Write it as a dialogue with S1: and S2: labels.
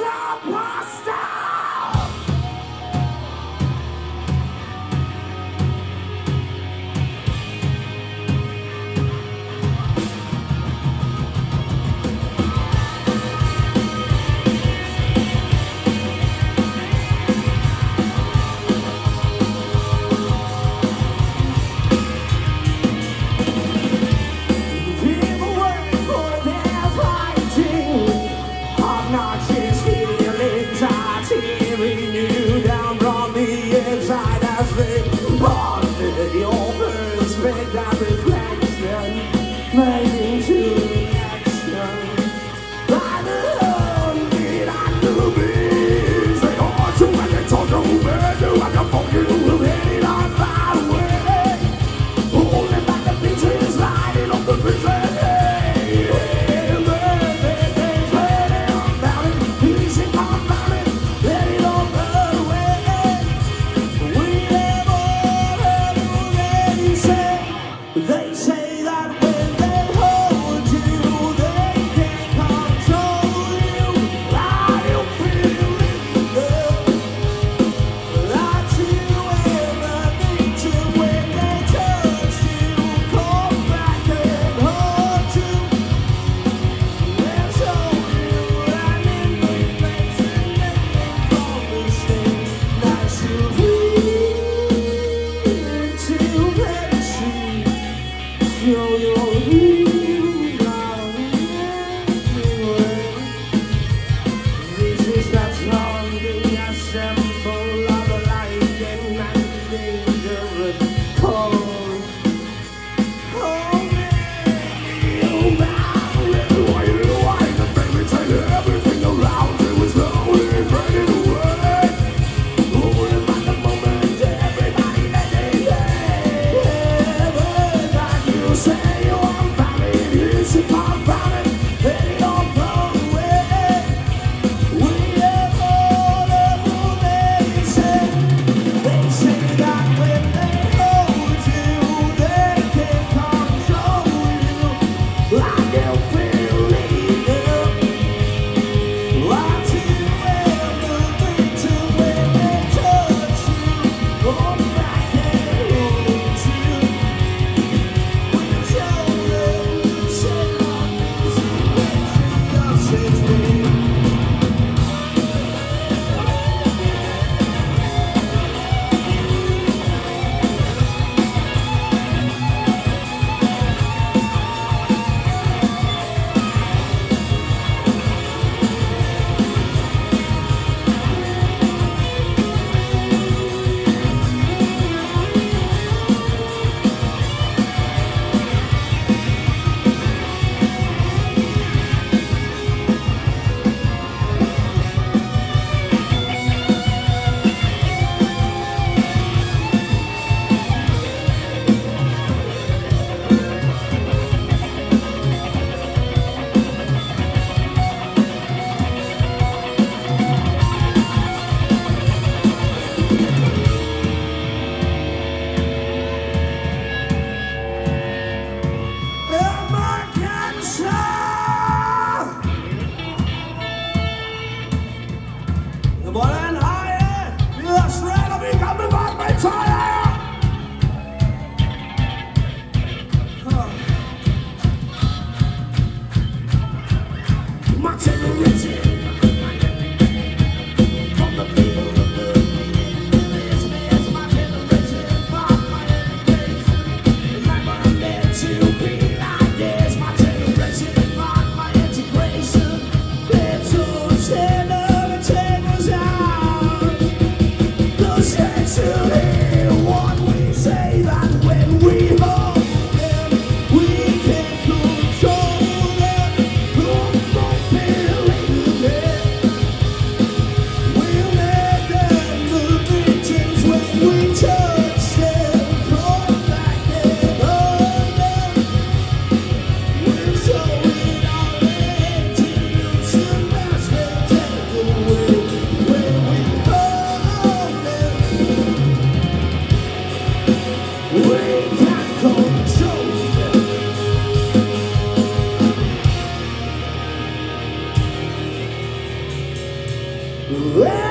S1: People inside Show Vambora! Hallelujah. Whoa!